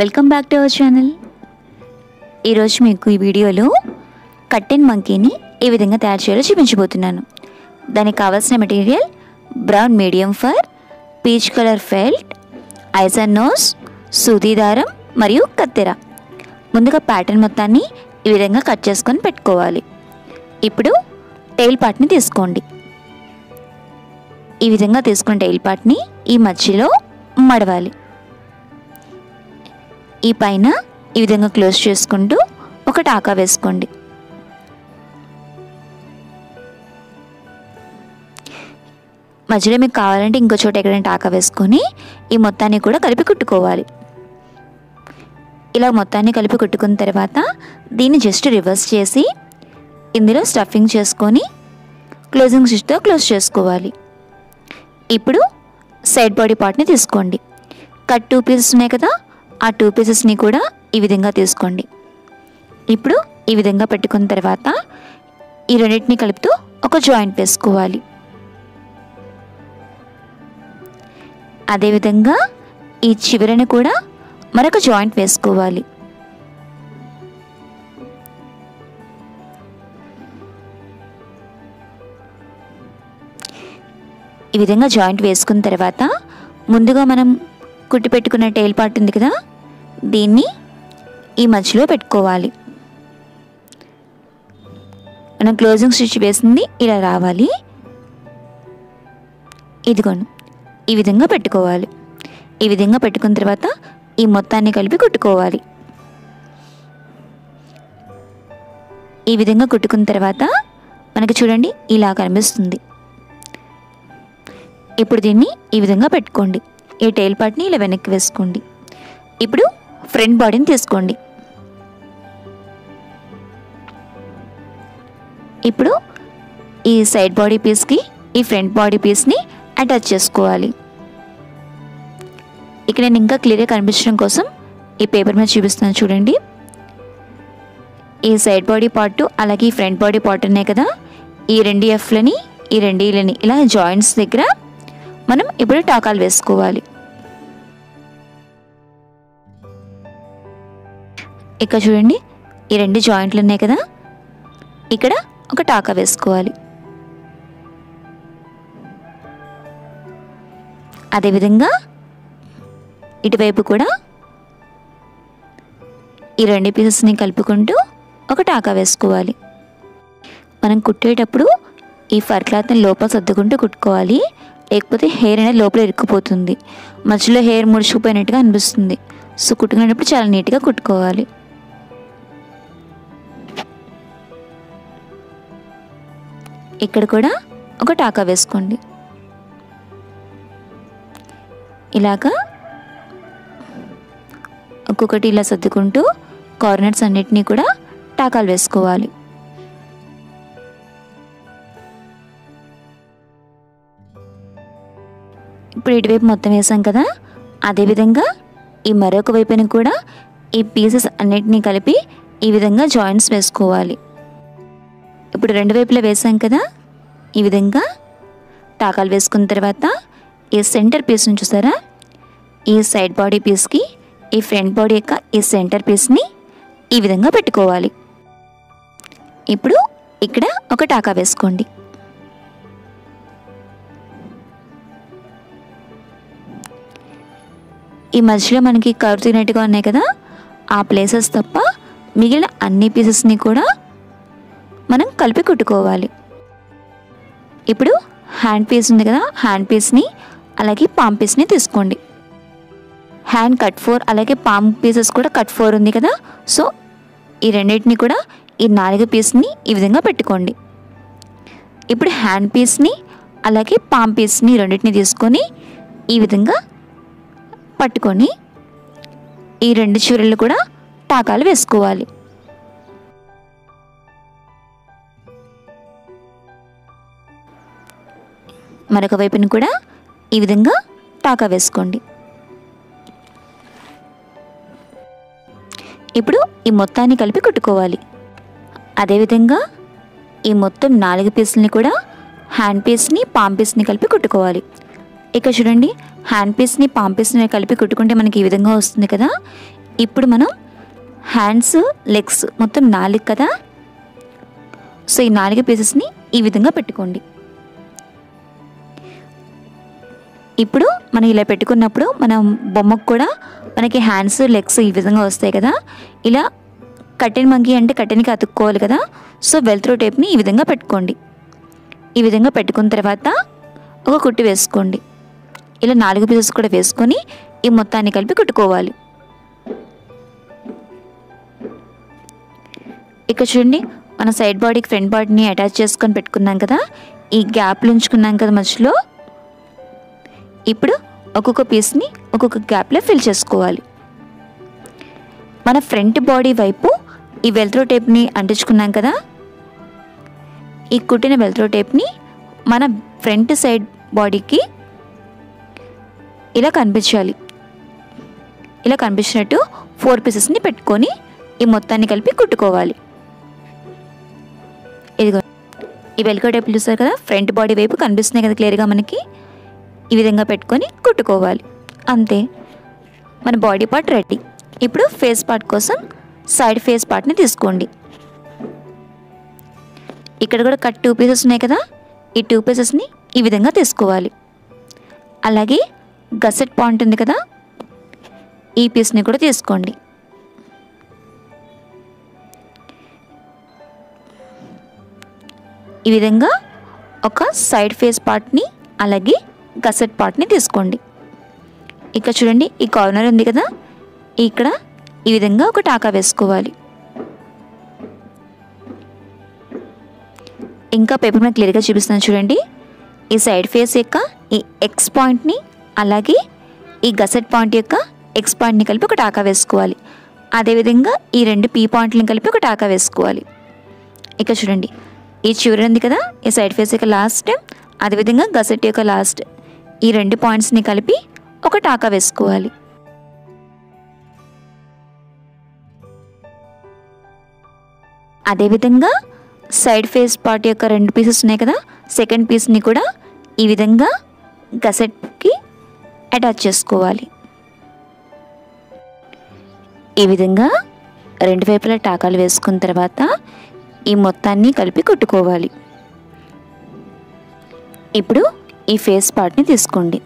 Welcome back to our channel ఈరోజు మీకు ఈ వీడియోలో కట్టెన్ మంకీని ఏ విధంగా తయారు చేయాలో చూపించబోతున్నాను. దానికి కావాల్సిన material brown medium for peach colour felt eyes and nose సూది దారం మరియు కత్తెర. ముందుగా ప్యాటర్న్ మొత్తాన్ని ఈ విధంగా కట్ చేసుకొని పెట్టుకోవాలి. ఇప్పుడు టైల్ పార్ట్ని తీసుకోండి. ఈ విధంగా తీసుకున్న టైల్ పార్ట్ని ఈ మధ్యలో మడవాలి. ఈ పైన ఈ విధంగా క్లోజ్ చేసుకుంటూ ఒక టాకా వేసుకోండి. మధ్యలో మీకు కావాలంటే ఇంకో చోట ఎక్కడైనా టాకా వేసుకొని ఈ మొత్తాన్ని కూడా కలిపి కుట్టుకోవాలి. ఇలా మొత్తాన్ని కలిపి కుట్టుకున్న తర్వాత దీన్ని జస్ట్ రివర్స్ చేసి ఇందులో స్టఫింగ్ చేసుకొని క్లోజింగ్ స్టిచ్తో క్లోజ్ చేసుకోవాలి. ఇప్పుడు సైడ్ బాడీ పార్ట్ని తీసుకోండి. కట్ టూ పీసెస్ ఉన్నాయి కదా ఆ టూ పీసెస్ని కూడా ఈ విధంగా తీసుకోండి. ఇప్పుడు ఈ విధంగా పెట్టుకున్న తర్వాత ఈ రెండింటిని కలుపుతూ ఒక జాయింట్ వేసుకోవాలి. అదేవిధంగా ఈ చివరిని కూడా మరొక జాయింట్ వేసుకోవాలి. ఈ విధంగా జాయింట్ వేసుకున్న తర్వాత ముందుగా మనం కుట్టి పెట్టుకున్న టైల్ పార్ట్ ఉంది కదా దీన్ని ఈ మధ్యలో పెట్టుకోవాలి. మనం క్లోజింగ్ స్టిచ్ వేసింది ఇలా రావాలి. ఇదిగోండి ఈ విధంగా పెట్టుకోవాలి. ఈ విధంగా పెట్టుకున్న తర్వాత ఈ మొత్తాన్ని కలిపి కుట్టుకోవాలి. ఈ విధంగా కుట్టుకున్న తర్వాత మనకి చూడండి ఇలా కనిపిస్తుంది. ఇప్పుడు దీన్ని ఈ విధంగా పెట్టుకోండి. ఈ టైల్ పార్ట్ని ఇలా వెనక్కి వేసుకోండి. ఇప్పుడు ఫ్రంట్ బాడీని తీసుకోండి. ఇప్పుడు ఈ సైడ్ బాడీ పీస్కి ఈ ఫ్రంట్ బాడీ పీస్ని అటాచ్ చేసుకోవాలి. ఇక్కడ నేను ఇంకా క్లియర్గా కనిపించడం కోసం ఈ పేపర్ మీద చూపిస్తున్నాను చూడండి. ఈ సైడ్ బాడీ పార్ట్ అలాగే ఈ ఫ్రంట్ బాడీ పార్ట్ ఉన్నాయి కదా? ఈ రెండు ఎఫ్లని ఈ రెండు e ఇలా జాయింట్స్ దగ్గర మనం ఇప్పుడు టాకాలు వేసుకోవాలి. ఇక్కడ చూడండి ఈ రెండు జాయింట్లు ఉన్నాయి కదా? ఇక్కడ ఒక టాకా వేసుకోవాలి. అదేవిధంగా ఇటువైపు కూడా ఈ రెండు పీసెస్ని కలుపుకుంటూ ఒక టాకా వేసుకోవాలి. మనం కుట్టేటప్పుడు ఈ ఫర్ క్లాత్ని లోపల సర్దుకుంటూ కుట్టుకోవాలి. లేకపోతే హెయిర్ అనేది లోపల ఇరుక్కుపోతుంది. మధ్యలో హెయిర్ ముడుచుకుపోయినట్టుగా అనిపిస్తుంది. సో కుట్టుకునేటప్పుడు చాలా నీట్గా కుట్టుకోవాలి. ఇక్కడ కూడా ఒక టాకా వేసుకోండి. ఇలాగా ఒక్కొక్కటి ఇలా సర్దుకుంటూ కార్నర్స్ అన్నిటినీ కూడా టాకాలు వేసుకోవాలి. ఇప్పుడు ఇటువైపు మొత్తం వేసాం కదా అదేవిధంగా ఈ మరొక వైపుని కూడా ఈ పీసెస్ అన్నిటినీ కలిపి ఈ విధంగా జాయింట్స్ వేసుకోవాలి. ఇప్పుడు రెండు వైపులా వేసాం కదా? ఈ విధంగా టాకాలు వేసుకున్న తర్వాత ఈ సెంటర్ పీస్ని చూసారా? ఈ సైడ్ బాడీ పీస్కి ఈ ఫ్రంట్ బాడీ యొక్క ఈ సెంటర్ పీస్ని ఈ విధంగా పెట్టుకోవాలి. ఇప్పుడు ఇక్కడ ఒక టాకా వేసుకోండి. ఈ మధ్యలో మనకి కవర్ తినట్టుగా ఉన్నాయి కదా? ఆ ప్లేసెస్ తప్ప మిగిలిన అన్ని పీసెస్ని కూడా మనం కలిపి కుట్టుకోవాలి. ఇప్పుడు హ్యాండ్ పీస్ ఉంది కదా హ్యాండ్ పీస్ని అలాగే పామ్ పీస్ని తీసుకోండి. హ్యాండ్ కట్ ఫోర్ అలాగే పామ్ పీసెస్ కూడా కట్ ఫోర్ ఉంది కదా సో ఈ రెండింటిని కూడా ఈ నాలుగు పీస్ని ఈ విధంగా పెట్టుకోండి. ఇప్పుడు హ్యాండ్ పీస్ని అలాగే పామ్ పీస్ని రెండింటిని తీసుకొని ఈ విధంగా పట్టుకొని ఈ రెండు చీరలు కూడా టాకాలు వేసుకోవాలి. మరొక వైపుని కూడా ఈ విధంగా టాకా వేసుకోండి. ఇప్పుడు ఈ మొత్తాన్ని కలిపి కుట్టుకోవాలి. అదేవిధంగా ఈ మొత్తం నాలుగు పీసులని కూడా హ్యాండ్ పీస్ని పామ్ పీస్ని కలిపి కుట్టుకోవాలి. ఇక్కడ చూడండి హ్యాండ్ పీస్ని పామ్ పీస్ని కలిపి కుట్టుకుంటే మనకి ఈ విధంగా వస్తుంది కదా. ఇప్పుడు మనం హ్యాండ్స్ లెగ్స్ మొత్తం నాలుగు కదా. సో ఈ నాలుగు పీసెస్ని ఈ విధంగా పెట్టుకోండి. ఇప్పుడు మనం ఇలా పెట్టుకున్నప్పుడు మనం బొమ్మకు కూడా మనకి హ్యాండ్స్ లెగ్స్ ఈ విధంగా వస్తాయి కదా. ఇలా కట్టెన్ మంకీ అంటే కట్టెనికి అతుక్కోవాలి కదా. సో వెల్త్రో టేప్ని ఈ విధంగా పెట్టుకోండి. ఈ విధంగా పెట్టుకున్న తర్వాత ఒక కుట్టి వేసుకోండి. ఇలా నాలుగు పీసెస్ కూడా వేసుకొని ఈ మొత్తాన్ని కలిపి కుట్టుకోవాలి. ఇక్కడ చూడండి మన సైడ్ బాడీకి ఫ్రంట్ బాడీని అటాచ్ చేసుకొని పెట్టుకున్నాం కదా. ఈ గ్యాప్లు ఉంచుకున్నాం కదా మధ్యలో. ఇప్పుడు ఒక్కొక్క పీస్ని ఒక్కొక్క గ్యాప్లో ఫిల్ చేసుకోవాలి. మన ఫ్రంట్ బాడీ వైపు ఈ వెల్త్రో టేప్ని అంటించుకున్నాం కదా? ఈ కుట్టిన వెల్త్రో టేప్ని మన ఫ్రంట్ సైడ్ బాడీకి ఇలా కనిపించాలి. ఇలా కనిపించినట్టు ఫోర్ పీసెస్ని పెట్టుకొని ఈ మొత్తాన్ని కలిపి కుట్టుకోవాలి. ఇదిగో ఈ వెల్కో టేపులు చూస్తారు కదా? ఫ్రంట్ బాడీ వైపు కనిపిస్తున్నాయి కదా క్లియర్గా మనకి? ఈ విధంగా పెట్టుకొని కుట్టుకోవాలి. అంతే. మన బాడీ పార్ట్ రెడీ ఇప్పుడు ఫేస్ పార్ట్ కోసం సైడ్ ఫేస్ పార్ట్ని తీసుకోండి. ఇక్కడ కూడా కట్ టూ పీసెస్ ఉన్నాయి కదా? ఈ టూ పీసెస్ని ఈ విధంగా తీసుకోవాలి. అలాగే గసెట్ పాయింట్ ఉంది కదా? ఈ పీస్ని కూడా తీసుకోండి. ఈ విధంగా ఒక సైడ్ ఫేస్ పార్ట్ని అలాగే గసెట్ పార్ట్ని తీసుకోండి. ఇక్కడ చూడండి ఈ కార్నర్ ఉంది కదా? ఇక్కడ ఈ విధంగా ఒక టాకా వేసుకోవాలి. ఇంకా పేపర్ మీద క్లియర్గా చూపిస్తున్నాను చూడండి. ఈ సైడ్ ఫేస్ యొక్క ఈ ఎక్స్ పాయింట్ని అలాగే ఈ గసెట్ పాయింట్ యొక్క ఎక్స్ పాయింట్ని కలిపి ఒక టాకా వేసుకోవాలి. అదేవిధంగా ఈ రెండు పీ పాయింట్లను కలిపి ఒక టాకా వేసుకోవాలి. ఇక్కడ చూడండి ఈ చివరి ఉంది కదా? ఈ సైడ్ ఫేస్ యొక్క లాస్ట్ అదేవిధంగా గసెట్ యొక్క లాస్ట్ ఈ రెండు పాయింట్స్ని కలిపి ఒక టాకా వేసుకోవాలి. అదేవిధంగా సైడ్ ఫేస్ పార్ట్ యొక్క రెండు పీసెస్ ఉన్నాయి కదా సెకండ్ పీస్ని కూడా ఈ విధంగా గసెట్కి అటాచ్ చేసుకోవాలి. ఈ విధంగా రెండు వైపులా టాకాలు వేసుకున్న తర్వాత ఈ మొత్తాన్ని కలిపి కుట్టుకోవాలి. ఇప్పుడు ఈ ఫేస్ పార్ట్ని తీసుకోండి.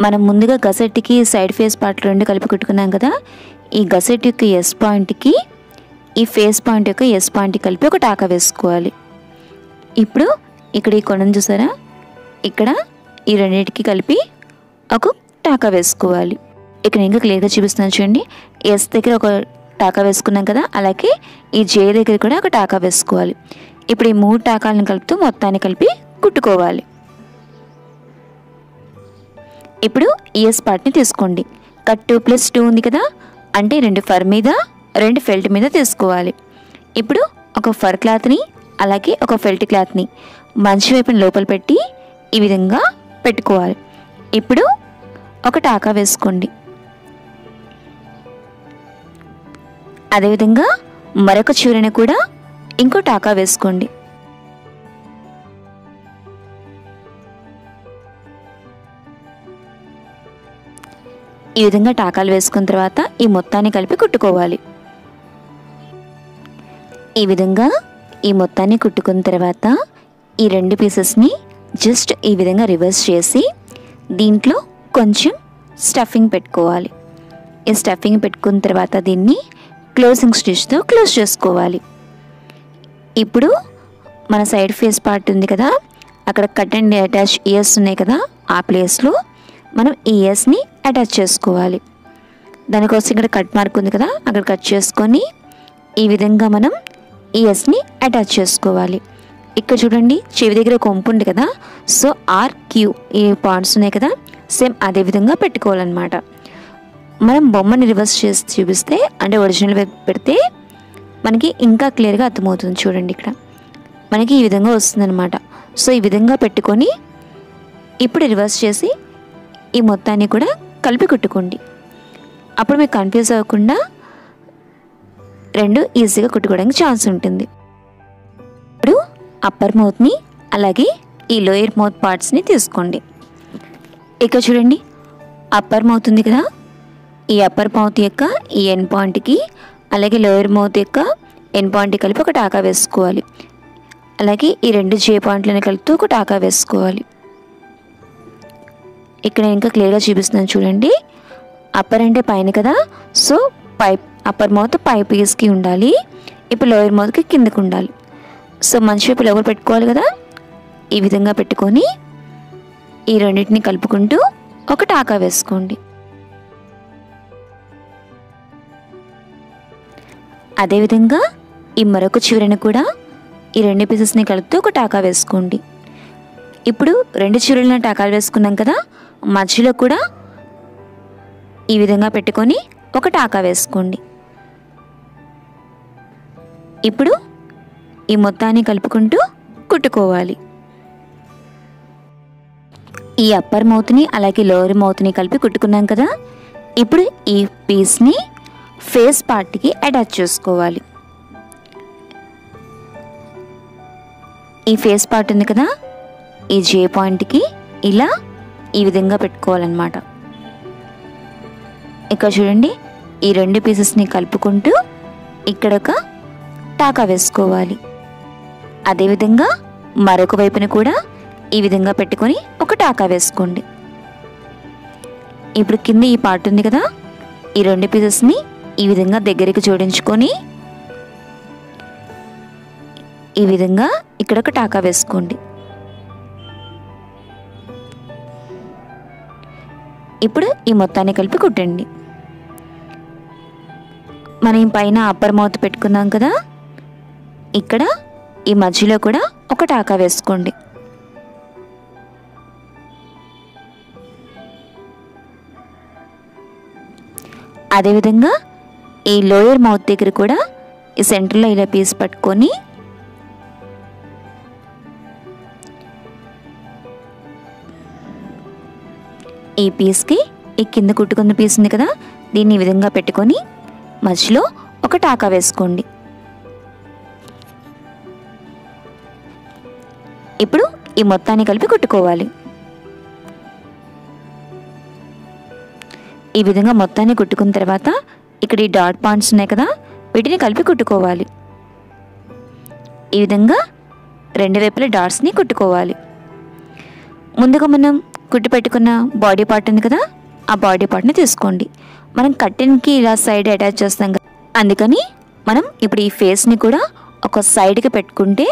మనం ముందుగా గసెట్కి సైడ్ ఫేస్ పార్ట్ రెండు కలిపి కుట్టుకున్నాం కదా ఈ గసెట్ యొక్క ఎస్ పాయింట్కి ఈ ఫేస్ పాయింట్ యొక్క ఎస్ పాయింట్ కలిపి ఒక టాకా వేసుకోవాలి. ఇప్పుడు ఇక్కడ ఈ కొనను చూసారా? ఇక్కడ ఈ రెండింటికి కలిపి ఒక టాకా వేసుకోవాలి. ఇక్కడ ఇంకా క్లియర్గా చూపిస్తున్నాను చూడండి. ఎస్ దగ్గర ఒక టాకా వేసుకున్నాం కదా అలాగే ఈ జే దగ్గర కూడా ఒక టాకా వేసుకోవాలి. ఇప్పుడు ఈ మూడు టాకాలను కలుపుతూ మొత్తాన్ని కలిపి కుట్టుకోవాలి. ఇప్పుడు ఈఎస్ పార్ట్ని తీసుకోండి. కట్ టూ ప్లస్ టూ ఉంది కదా? అంటే రెండు ఫర్ మీద రెండు ఫెల్ట్ మీద తీసుకోవాలి. ఇప్పుడు ఒక ఫర్ క్లాత్ని అలాగే ఒక ఫెల్ట్ క్లాత్ని మంచి వైపుని లోపల పెట్టి ఈ విధంగా పెట్టుకోవాలి. ఇప్పుడు ఒక టాకా వేసుకోండి. అదేవిధంగా మరొక చివరన కూడా ఇంకో టాకా వేసుకోండి. ఈ విధంగా టాకాలు వేసుకున్న తర్వాత ఈ మొత్తాన్ని కలిపి కుట్టుకోవాలి. ఈ విధంగా ఈ మొత్తాన్ని కుట్టుకున్న తర్వాత ఈ రెండు పీసెస్ని జస్ట్ ఈ విధంగా రివర్స్ చేసి దీంట్లో కొంచెం స్టఫింగ్ పెట్టుకోవాలి. ఈ స్టఫింగ్ పెట్టుకున్న తర్వాత దీన్ని క్లోజింగ్ స్టిచ్తో క్లోజ్ చేసుకోవాలి. ఇప్పుడు మన సైడ్ ఫేస్ పార్ట్ ఉంది కదా అక్కడ కట్ అండ్ అటాచ్ ఇయర్స్ ఉన్నాయి కదా ఆ ప్లేస్లో మనం ఈ ఇయర్స్ని అటాచ్ చేసుకోవాలి. దానికోసం ఇక్కడ కట్ మార్క్ ఉంది కదా అక్కడ కట్ చేసుకొని ఈ విధంగా మనం ఈఎస్ని అటాచ్ చేసుకోవాలి. ఇక్కడ చూడండి చెవి దగ్గర ఒక ఉంది కదా సో ఆర్ క్యూ ఈ పాయింట్స్ ఉన్నాయి కదా సేమ్ అదే విధంగా పెట్టుకోవాలన్నమాట. మనం బొమ్మని రివర్స్ చేసి చూపిస్తే అంటే ఒరిజినల్ వైపు పెడితే మనకి ఇంకా క్లియర్గా అర్థమవుతుంది చూడండి ఇక్కడ. మనకి ఈ విధంగా వస్తుందన్నమాట. సో ఈ విధంగా పెట్టుకొని ఇప్పుడు రివర్స్ చేసి ఈ మొత్తాన్ని కూడా కలిపి కుట్టుకోండి. అప్పుడు మీకు కన్ఫ్యూజ్ అవ్వకుండా రెండు ఈజీగా కుట్టుకోవడానికి ఛాన్స్ ఉంటుంది. ఇప్పుడు అప్పర్ మౌత్ని అలాగే ఈ లోయర్ మౌత్ పార్ట్స్ని తీసుకోండి. ఇక్కడ చూడండి అప్పర్ మౌత్ ఉంది కదా? ఈ అప్పర్ మౌత్ యొక్క ఈ ఎన్ పాయింట్కి అలాగే లోయర్ మౌత్ యొక్క ఎన్ పాయింట్కి కలిపి ఒక టాకా వేసుకోవాలి. అలాగే ఈ రెండు జే పాయింట్లను కలుపుతూ ఒక టాకా వేసుకోవాలి. ఇక్కడ ఇంకా క్లియర్గా చూపిస్తున్నాను చూడండి. అప్పర్ అంటే పైన కదా? సో పై అప్పర్ మౌత్ పై పీస్కి ఉండాలి. ఇప్పుడు లోయర్ మౌత్కి కిందకి ఉండాలి. సో మంచి వైపు లోపల పెట్టుకోవాలి కదా? ఈ విధంగా పెట్టుకొని ఈ రెండింటిని కలుపుకుంటూ ఒక టాకా వేసుకోండి. అదేవిధంగా ఈ మరొక చివరను కూడా ఈ రెండు పీసెస్ని కలుపుతూ ఒక టాకా వేసుకోండి. ఇప్పుడు రెండు చివరలను టాకాలు వేసుకున్నాం కదా? మధ్యలో కూడా ఈ విధంగా పెట్టుకొని ఒక టాకా వేసుకోండి. ఇప్పుడు ఈ మొత్తాన్ని కలుపుకుంటూ కుట్టుకోవాలి. ఈ అప్పర్ మౌత్ని అలాగే లోవర్ మౌత్ని కలిపి కుట్టుకున్నాం కదా? ఇప్పుడు ఈ పీస్ని ఫేస్ పార్ట్కి అటాచ్ చేసుకోవాలి. ఈ ఫేస్ పార్ట్ ఉంది కదా? ఈ జే పాయింట్కి ఇలా ఈ విధంగా పెట్టుకోవాలన్నమాట. ఇక్కడ చూడండి ఈ రెండు పీసెస్ని కలుపుకుంటూ ఇక్కడ ఒక టాకా వేసుకోవాలి. అదేవిధంగా మరొక వైపున కూడా ఈ విధంగా పెట్టుకొని ఒక టాకా వేసుకోండి. ఇప్పుడు కింద ఈ పార్ట్ ఉంది కదా ఈ రెండు పీసెస్ని ఈ విధంగా దగ్గరికి జోడించుకొని ఈ విధంగా ఇక్కడ ఒక టాకా వేసుకోండి. ఇప్పుడు ఈ మొత్తాన్ని కలిపి కుట్టండి. మనం పైన అప్పర్ మౌత్ పెట్టుకున్నాం కదా? ఇక్కడ ఈ మధ్యలో కూడా ఒక టాకా వేసుకోండి. అదేవిధంగా ఈ లోయర్ మౌత్ దగ్గర కూడా ఈ సెంటర్లో ఇలా పీస్ పట్టుకొని పీస్కి ఈ కింద కుట్టుకున్న పీస్ ఉంది కదా దీన్ని ఈ విధంగా పెట్టుకొని మధ్యలో ఒక టాకా వేసుకోండి. ఇప్పుడు ఈ మొత్తాన్ని కలిపి కుట్టుకోవాలి. ఈ విధంగా మొత్తాన్ని కుట్టుకున్న తర్వాత ఇక్కడ ఈ డాట్ పాయింట్స్ ఉన్నాయి కదా వీటిని కలిపి కుట్టుకోవాలి. ఈ విధంగా రెండు వైపుల డాట్స్ని కుట్టుకోవాలి. ముందుగా మనం కుట్టి పెట్టుకున్న బాడీ పార్ట్ ఉంది కదా ఆ బాడీ పార్ట్ని తీసుకోండి. మనం కట్టెన్కి ఇలా సైడ్ అటాచ్ చేస్తాం కదా అందుకని మనం ఇప్పుడు ఈ ఫేస్ని కూడా ఒక సైడ్కి పెట్టుకుంటే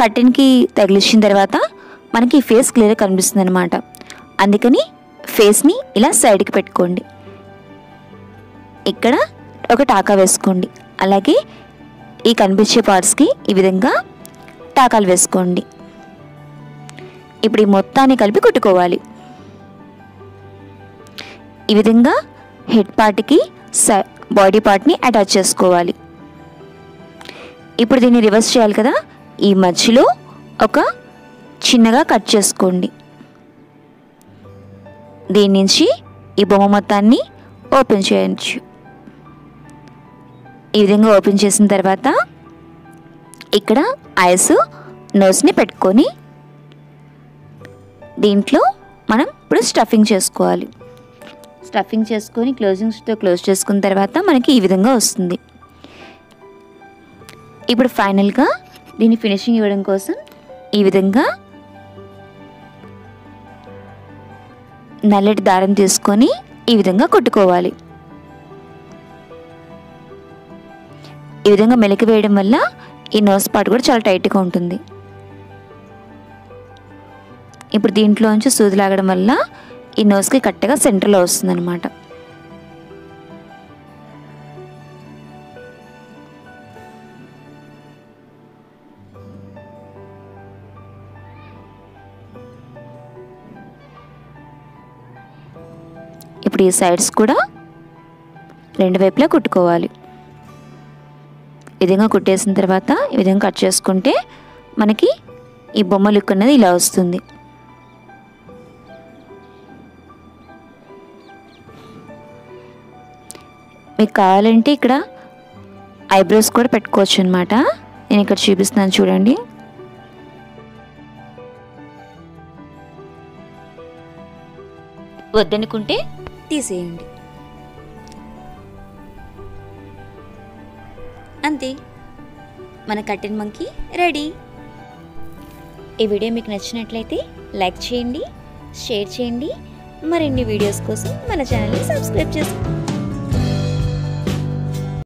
కట్టెన్కి తగిలించిన తర్వాత మనకి ఈ ఫేస్ క్లియర్గా కనిపిస్తుంది అనమాట అందుకని ఫేస్ని ఇలా సైడ్కి పెట్టుకోండి. ఇక్కడ ఒక టాకా వేసుకోండి. అలాగే ఈ కనిపించే పార్ట్స్కి ఈ విధంగా టాకాలు వేసుకోండి. ఇప్పుడు ఈ మొత్తాన్ని కలిపి కుట్టుకోవాలి. ఈ విధంగా హెడ్ పార్ట్కి స బాడీ పార్ట్ని అటాచ్ చేసుకోవాలి. ఇప్పుడు దీన్ని రివర్స్ చేయాలి కదా? ఈ మధ్యలో ఒక చిన్నగా కట్ చేసుకోండి. దీని నుంచి ఈ బొమ్మ మొత్తాన్ని ఓపెన్ చేయొచ్చు. ఈ విధంగా ఓపెన్ చేసిన తర్వాత ఇక్కడ ఐస్ నోస్ని పెట్టుకొని దీంట్లో మనం ఇప్పుడు స్టఫింగ్ చేసుకోవాలి. స్టఫింగ్ చేసుకొని క్లోజింగ్స్తో క్లోజ్ చేసుకున్న తర్వాత మనకి ఈ విధంగా వస్తుంది. ఇప్పుడు ఫైనల్గా దీన్ని ఫినిషింగ్ ఇవ్వడం కోసం ఈ విధంగా నల్లటి దారం తీసుకొని ఈ విధంగా కొట్టుకోవాలి. ఈ విధంగా మెలికి వేయడం వల్ల ఈ నోస్ పార్ట్ కూడా చాలా టైట్గా ఉంటుంది. ఇప్పుడు దీంట్లోంచి సూది లాగడం వల్ల ఈ నోస్కి కరెక్ట్గా సెంటర్లో వస్తుందన్నమాట. ఇప్పుడు ఈ సైడ్స్ కూడా రెండు వైపులా కుట్టుకోవాలి. ఈ విధంగా కుట్టేసిన తర్వాత ఈ విధంగా కట్ చేసుకుంటే మనకి ఈ బొమ్మ లుక్ అనేది ఇలా వస్తుంది. మీకు కావాలంటే ఇక్కడ ఐబ్రోస్ కూడా పెట్టుకోవచ్చు అనమాట నేను ఇక్కడ చూపిస్తున్నాను చూడండి. వద్దనుకుంటే తీసేయండి. అంతే. మన కట్టిన మంకీ రెడీ. ఈ వీడియో మీకు నచ్చినట్లయితే లైక్ చేయండి షేర్ చేయండి. మరిన్ని వీడియోస్ కోసం మన ఛానల్ని సబ్స్క్రైబ్ చేసుకోండి.